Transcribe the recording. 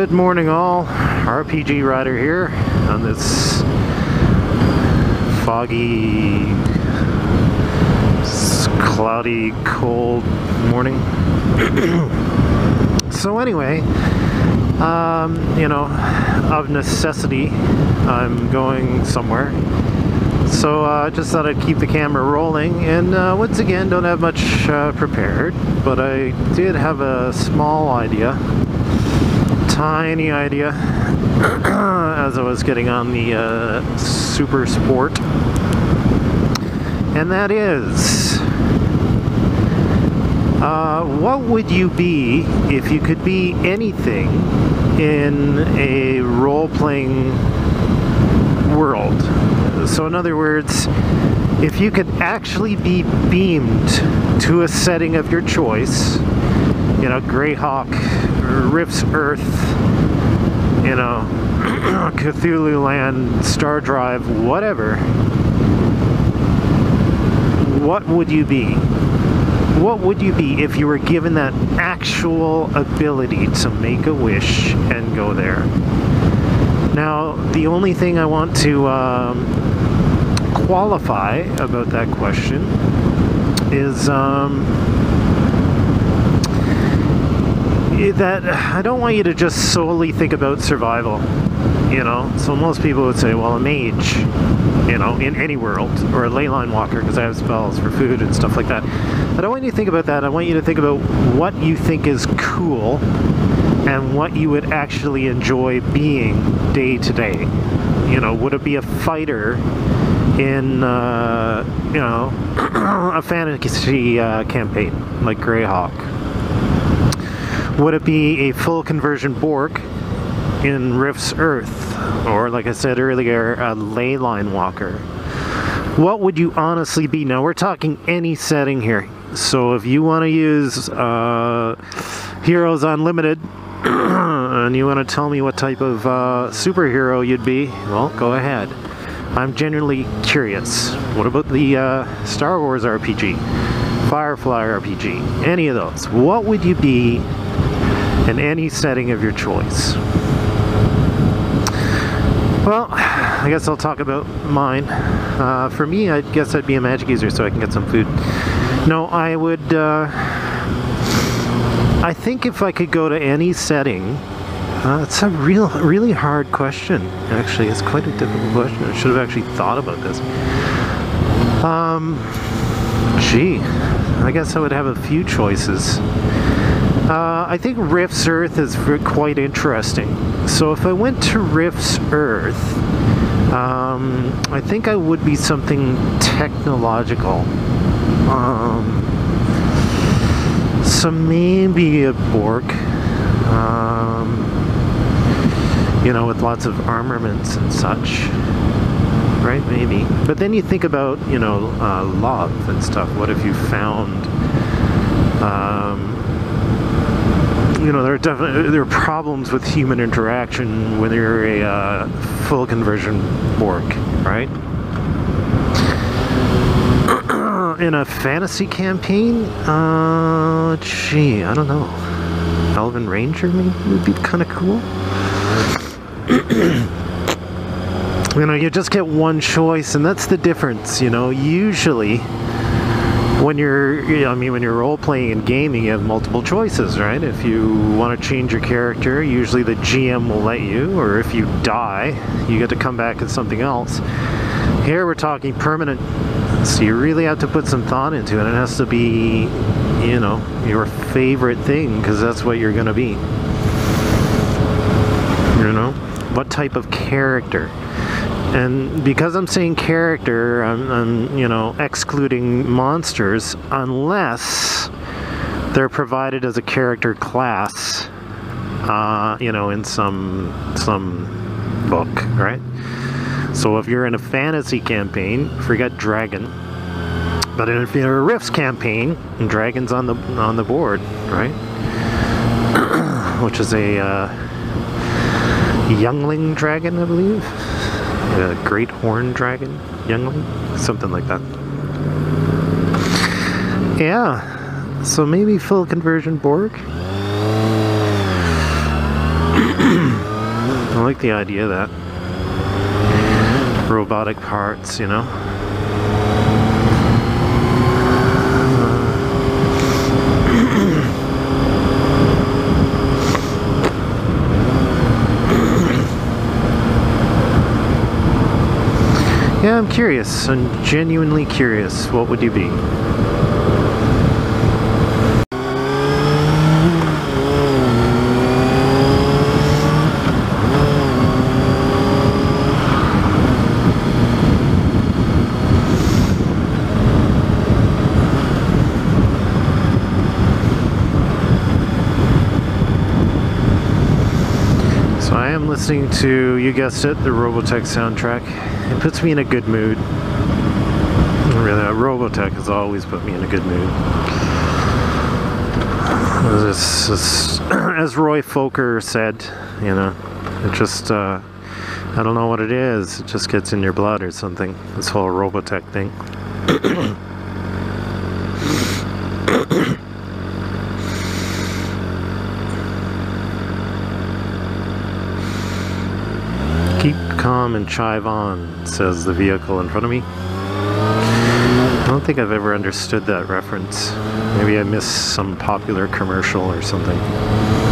Good morning, all. RPG Rider here on this foggy, cloudy, cold morning. so, anyway, um, you know, of necessity, I'm going somewhere. So I uh, just thought I'd keep the camera rolling, and uh, once again, don't have much uh, prepared, but I did have a small idea, tiny idea, as I was getting on the uh, Super Sport, and that is, uh, what would you be if you could be anything in a role-playing world? So, in other words, if you could actually be beamed to a setting of your choice, you know, Greyhawk, Rifts Earth, you know, Cthulhu Land, Star Drive, whatever, what would you be? What would you be if you were given that actual ability to make a wish and go there? Now, the only thing I want to um, qualify about that question is um, that I don't want you to just solely think about survival. You know, so most people would say, well, a mage, you know, in any world, or a ley line walker, because I have spells for food and stuff like that. But I don't want you to think about that. I want you to think about what you think is cool and what you would actually enjoy being day to day. You know, would it be a fighter in, uh, you know, a fantasy uh, campaign like Greyhawk? Would it be a full conversion Borg in Rifts Earth? Or, like I said earlier, a ley line walker? What would you honestly be? Now, we're talking any setting here. So, if you want to use uh, Heroes Unlimited, and you want to tell me what type of uh, superhero you'd be, well, go ahead. I'm genuinely curious. What about the uh, Star Wars RPG? Firefly RPG? Any of those? What would you be in any setting of your choice? Well, I guess I'll talk about mine. Uh, for me, I guess I'd be a magic user so I can get some food. No, I would. Uh, I think if I could go to any setting, uh, it's a real, really hard question. Actually, it's quite a difficult question. I should have actually thought about this. Um, gee, I guess I would have a few choices. Uh, I think Rifts Earth is quite interesting. So if I went to Rifts Earth, um, I think I would be something technological. Um, so maybe a Borg. Um, you know, with lots of armaments and such. Right, maybe. But then you think about, you know, uh, love and stuff. What if you found, um, you know, there are definitely there are problems with human interaction when you're a uh, full conversion Borg, right? In a fantasy campaign, uh, gee, I don't know. Elven Ranger maybe would be kind of cool. you know, you just get one choice, and that's the difference. You know, usually when you're, you know, I mean, when you're role playing and gaming, you have multiple choices, right? If you want to change your character, usually the GM will let you, or if you die, you get to come back as something else. Here we're talking permanent, so you really have to put some thought into it. It has to be, you know, your favorite thing because that's what you're going to be. You know, what type of character? And because I'm saying character, I'm, I'm, you know, excluding monsters unless they're provided as a character class, uh, you know, in some some book, right? So if you're in a fantasy campaign, forget dragon. But if you're a Rifts campaign, dragon's on the on the board, right? Which is a uh, youngling dragon, I believe a great horn dragon youngling something like that yeah so maybe full conversion borg I like the idea of that. Robotic parts, you know? Yeah, I'm curious. I'm genuinely curious. What would you be? So I am listening to, you guessed it, the Robotech soundtrack. It puts me in a good mood. Really, uh, Robotech has always put me in a good mood. This, this, as Roy Fokker said, you know, it just, uh, I don't know what it is. It just gets in your blood or something. This whole Robotech thing. Keep calm and chive on, says the vehicle in front of me. I don't think I've ever understood that reference. Maybe I missed some popular commercial or something.